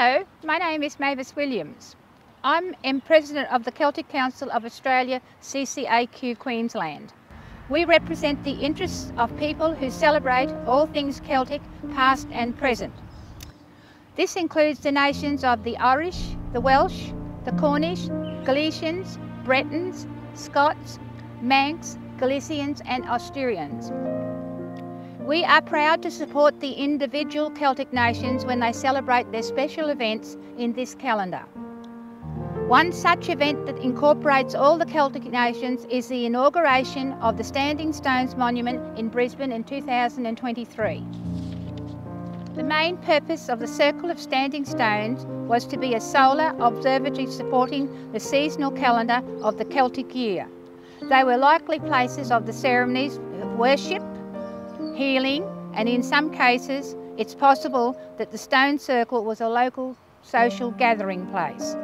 Hello, my name is Mavis Williams. I'm President of the Celtic Council of Australia CCAQ Queensland. We represent the interests of people who celebrate all things Celtic, past and present. This includes the nations of the Irish, the Welsh, the Cornish, Galicians, Bretons, Scots, Manx, Galicians and Asturians. We are proud to support the individual Celtic nations when they celebrate their special events in this calendar. One such event that incorporates all the Celtic nations is the inauguration of the Standing Stones Monument in Brisbane in 2023. The main purpose of the Circle of Standing Stones was to be a solar observatory supporting the seasonal calendar of the Celtic year. They were likely places of the ceremonies of worship, healing, and in some cases, it's possible that the stone circle was a local social gathering place.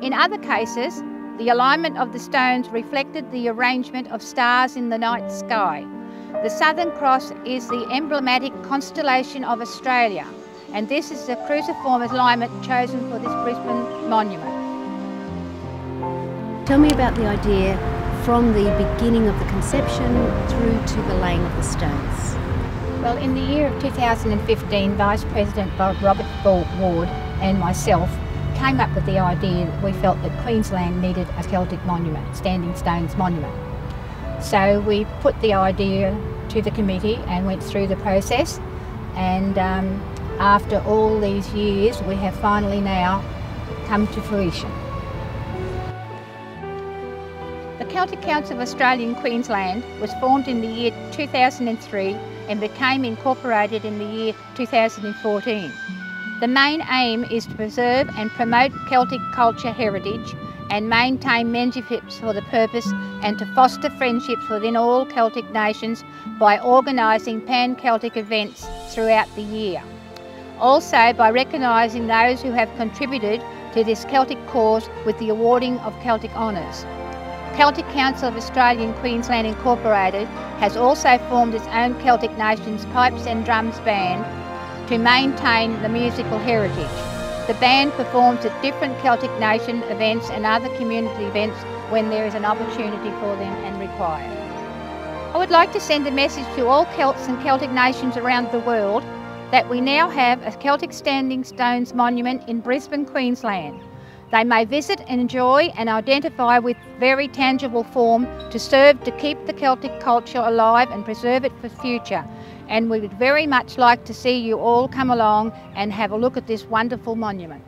In other cases, the alignment of the stones reflected the arrangement of stars in the night sky. The Southern Cross is the emblematic constellation of Australia, and this is the cruciform alignment chosen for this Brisbane monument. Tell me about the idea from the beginning of the conception through to the laying of the stones. Well, in the year of 2015, Vice President Robert Ward and myself came up with the idea that we felt that Queensland needed a Celtic monument, Standing Stones monument. So we put the idea to the committee and went through the process and um, after all these years we have finally now come to fruition. The Celtic Council of Australia in Queensland was formed in the year 2003 and became incorporated in the year 2014. The main aim is to preserve and promote Celtic culture heritage and maintain memberships for the purpose and to foster friendships within all Celtic nations by organising pan-Celtic events throughout the year. Also by recognising those who have contributed to this Celtic cause with the awarding of Celtic honours. Celtic Council of Australia and Queensland Incorporated has also formed its own Celtic Nations Pipes and Drums Band to maintain the musical heritage. The band performs at different Celtic Nation events and other community events when there is an opportunity for them and required. I would like to send a message to all Celts and Celtic nations around the world that we now have a Celtic Standing Stones monument in Brisbane, Queensland. They may visit, enjoy and identify with very tangible form to serve to keep the Celtic culture alive and preserve it for future. And we would very much like to see you all come along and have a look at this wonderful monument.